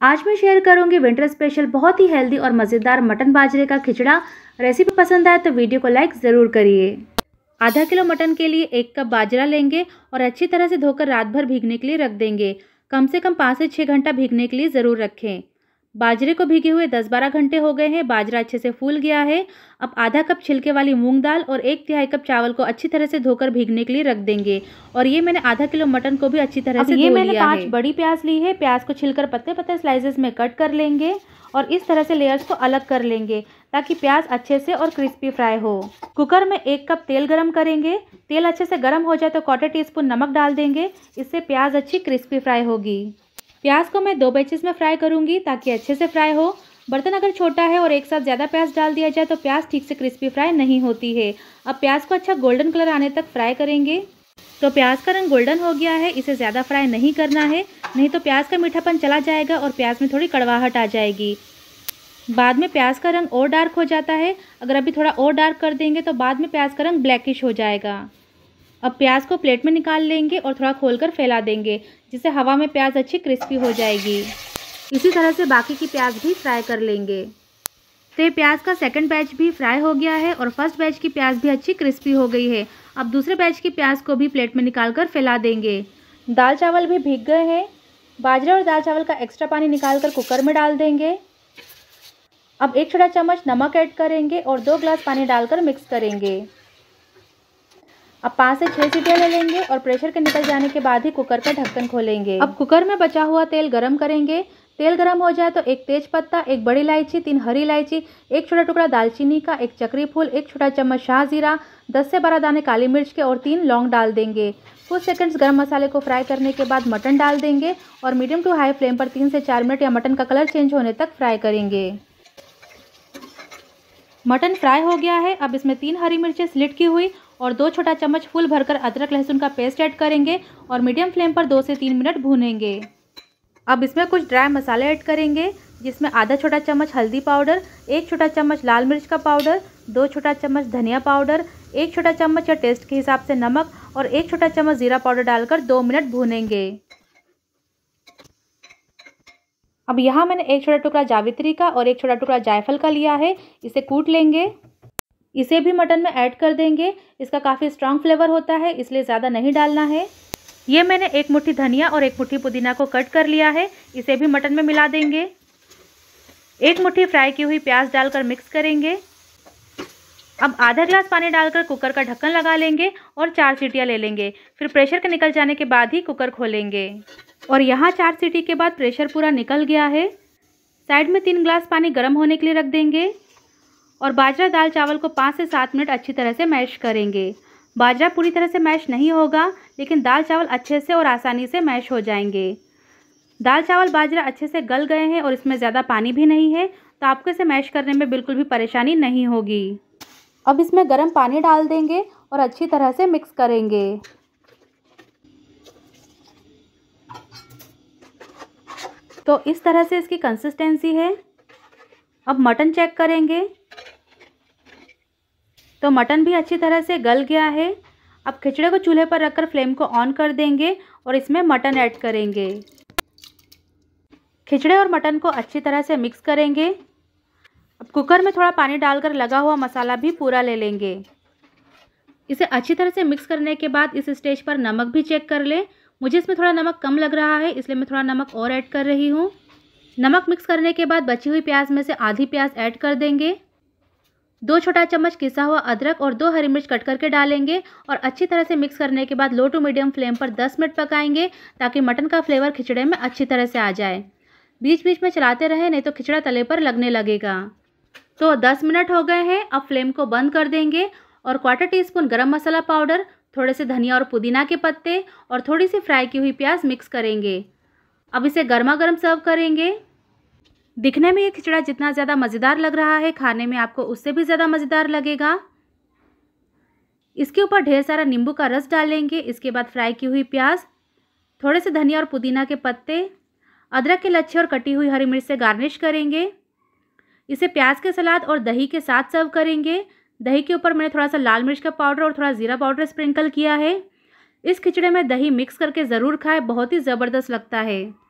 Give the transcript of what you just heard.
आज मैं शेयर करूँगी विंटर स्पेशल बहुत ही हेल्दी और मज़ेदार मटन बाजरे का खिचड़ा। रेसिपी पसंद आए तो वीडियो को लाइक ज़रूर करिए। आधा किलो मटन के लिए एक कप बाजरा लेंगे और अच्छी तरह से धोकर रात भर भीगने के लिए रख देंगे। कम से कम पाँच से छः घंटा भीगने के लिए ज़रूर रखें। बाजरे को भीगे हुए दस बारह घंटे हो गए हैं। बाजरा अच्छे से फूल गया है। अब आधा कप छिलके वाली मूंग दाल और एक तिहाई कप चावल को अच्छी तरह से धोकर भीगने के लिए रख देंगे। और ये मैंने आधा किलो मटन को भी अच्छी तरह से ये मैंने पाँच बड़ी प्याज ली है। प्याज को छिलकर पत्ते पत्ते स्लाइसेस में कट कर लेंगे और इस तरह से लेयर्स को अलग कर लेंगे ताकि प्याज अच्छे से और क्रिस्पी फ्राई हो। कुकर में एक कप तेल गरम करेंगे। तेल अच्छे से गर्म हो जाए तो क्वार्टर टी स्पून नमक डाल देंगे। इससे प्याज अच्छी क्रिस्पी फ्राई होगी। प्याज को मैं दो बैचेस में फ्राई करूँगी ताकि अच्छे से फ्राई हो। बर्तन अगर छोटा है और एक साथ ज़्यादा प्याज डाल दिया जाए तो प्याज ठीक से क्रिस्पी फ्राई नहीं होती है। अब प्याज को अच्छा गोल्डन कलर आने तक फ्राई करेंगे। तो प्याज का रंग गोल्डन हो गया है, इसे ज़्यादा फ्राई नहीं करना है, नहीं तो प्याज का मीठापन चला जाएगा और प्याज में थोड़ी कड़वाहट आ जाएगी। बाद में प्याज का रंग और डार्क हो जाता है। अगर अभी थोड़ा और डार्क कर देंगे तो बाद में प्याज का रंग ब्लैकिश हो जाएगा। अब प्याज को प्लेट में निकाल लेंगे और थोड़ा खोलकर फैला देंगे, जिससे हवा में प्याज अच्छी क्रिस्पी हो जाएगी। इसी तरह से बाकी की प्याज भी फ्राई कर लेंगे। तो ये प्याज का सेकंड बैच भी फ्राई हो गया है और फ़र्स्ट बैच की प्याज भी अच्छी क्रिस्पी हो गई है। अब दूसरे बैच की प्याज को भी प्लेट में निकाल कर फैला देंगे। दाल चावल भी भीग गए हैं। बाजरा और दाल चावल का एक्स्ट्रा पानी निकाल कर कुकर में डाल देंगे। अब एक छोटा चम्मच नमक ऐड करेंगे और दो ग्लास पानी डालकर मिक्स करेंगे। अब पाँच से छः सीटियाँ ले लेंगे और प्रेशर के निकल जाने के बाद ही कुकर का ढक्कन खोलेंगे। अब कुकर में बचा हुआ तेल गरम करेंगे। तेल गरम हो जाए तो एक तेज पत्ता, एक बड़ी इलायची, तीन हरी इलायची, एक छोटा टुकड़ा दालचीनी का, एक चक्री फूल, एक छोटा चम्मच शाह जीरा, दस से बारह दाने काली मिर्च के और तीन लौंग डाल देंगे। कुछ सेकंड्स गरम मसाले को फ्राई करने के बाद मटन डाल देंगे और मीडियम टू हाई फ्लेम पर तीन से चार मिनट या मटन का कलर चेंज होने तक फ्राई करेंगे। मटन फ्राई हो गया है। अब इसमें तीन हरी मिर्चें स्लिट की हुई और दो छोटा चम्मच फुल भरकर अदरक लहसुन का पेस्ट ऐड करेंगे और मीडियम फ्लेम पर दो से तीन मिनट भूनेंगे। अब इसमें कुछ ड्राई मसाले ऐड करेंगे, जिसमें आधा छोटा चम्मच हल्दी पाउडर, एक छोटा चम्मच लाल मिर्च का पाउडर, दो छोटा चम्मच धनिया पाउडर, एक छोटा चम्मच या टेस्ट के हिसाब से नमक और एक छोटा चम्मच ज़ीरा पाउडर डालकर दो मिनट भूनेंगे। अब यहाँ मैंने एक छोटा टुकड़ा जावित्री का और एक छोटा टुकड़ा जायफल का लिया है, इसे कूट लेंगे। इसे भी मटन में ऐड कर देंगे। इसका काफ़ी स्ट्रांग फ्लेवर होता है, इसलिए ज़्यादा नहीं डालना है। ये मैंने एक मुट्ठी धनिया और एक मुट्ठी पुदीना को कट कर लिया है, इसे भी मटन में मिला देंगे। एक मुट्ठी फ्राई की हुई प्याज डालकर मिक्स करेंगे। अब आधा ग्लास पानी डालकर कुकर का ढक्कन लगा लेंगे और चार सीटियाँ ले लेंगे। फिर प्रेशर के निकल जाने के बाद ही कुकर खोलेंगे। और यहाँ चार सीटी के बाद प्रेशर पूरा निकल गया है। साइड में तीन ग्लास पानी गर्म होने के लिए रख देंगे। और बाजरा दाल चावल को पाँच से सात मिनट अच्छी तरह से मैश करेंगे। बाजरा पूरी तरह से मैश नहीं होगा, लेकिन दाल चावल अच्छे से और आसानी से मैश हो जाएँगे। दाल चावल बाजरा अच्छे से गल गए हैं और इसमें ज़्यादा पानी भी नहीं है तो आपको इसे मैश करने में बिल्कुल भी परेशानी नहीं होगी। अब इसमें गर्म पानी डाल देंगे और अच्छी तरह से मिक्स करेंगे। तो इस तरह से इसकी कंसिस्टेंसी है। अब मटन चेक करेंगे। तो मटन भी अच्छी तरह से गल गया है। अब खिचड़े को चूल्हे पर रखकर फ्लेम को ऑन कर देंगे और इसमें मटन ऐड करेंगे। खिचड़े और मटन को अच्छी तरह से मिक्स करेंगे। अब कुकर में थोड़ा पानी डालकर लगा हुआ मसाला भी पूरा ले लेंगे। इसे अच्छी तरह से मिक्स करने के बाद इस स्टेज पर नमक भी चेक कर लें। मुझे इसमें थोड़ा नमक कम लग रहा है, इसलिए मैं थोड़ा नमक और ऐड कर रही हूँ। नमक मिक्स करने के बाद बची हुई प्याज में से आधी प्याज ऐड कर देंगे। दो छोटा चम्मच किसा हुआ अदरक और दो हरी मिर्च कट करके डालेंगे और अच्छी तरह से मिक्स करने के बाद लो टू मीडियम फ्लेम पर 10 मिनट पकाएँगे ताकि मटन का फ्लेवर खिचड़े में अच्छी तरह से आ जाए। बीच बीच में चलाते रहे, नहीं तो खिचड़ा तले पर लगने लगेगा। तो 10 मिनट हो गए हैं, अब फ्लेम को बंद कर देंगे और क्वार्टर टी स्पून गर्म मसाला पाउडर, थोड़े से धनिया और पुदीना के पत्ते और थोड़ी सी फ्राई की हुई प्याज मिक्स करेंगे। अब इसे गर्मा गर्म सर्व करेंगे। दिखने में ये खिचड़ा जितना ज़्यादा मज़ेदार लग रहा है, खाने में आपको उससे भी ज़्यादा मज़ेदार लगेगा। इसके ऊपर ढेर सारा नींबू का रस डालेंगे, इसके बाद फ्राई की हुई प्याज, थोड़े से धनिया और पुदीना के पत्ते, अदरक के लच्छे और कटी हुई हरी मिर्च से गार्निश करेंगे। इसे प्याज के सलाद और दही के साथ सर्व करेंगे। दही के ऊपर मैंने थोड़ा सा लाल मिर्च का पाउडर और थोड़ा ज़ीरा पाउडर स्प्रिंकल किया है। इस खिचड़े में दही मिक्स करके ज़रूर खाएँ, बहुत ही ज़बरदस्त लगता है।